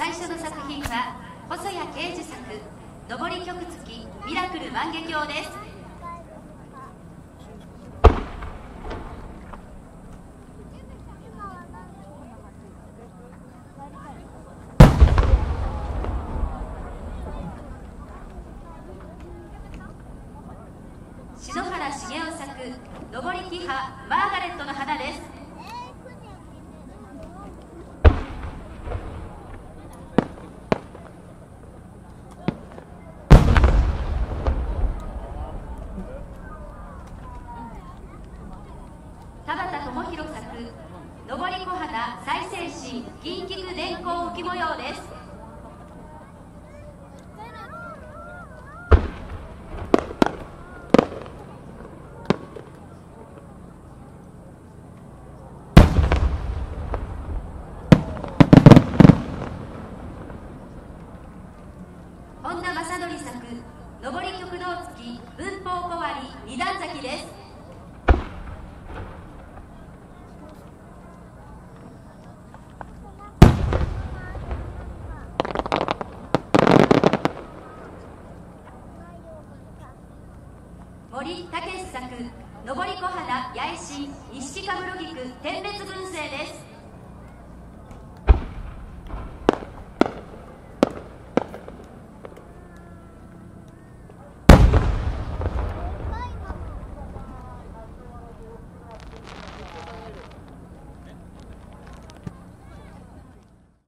最初の作品は細谷啓二作「上り曲付きミラクル万華鏡」です。篠原茂雄作「上りキハマーガレットの花」です田畑智弘作「上り小花再生紙銀菊電光浮き模様」です。本田正則作「上り曲道付き文法小割二段咲き」です。森武作「上り小原八重新一色かぶろ菊点滅群生」です。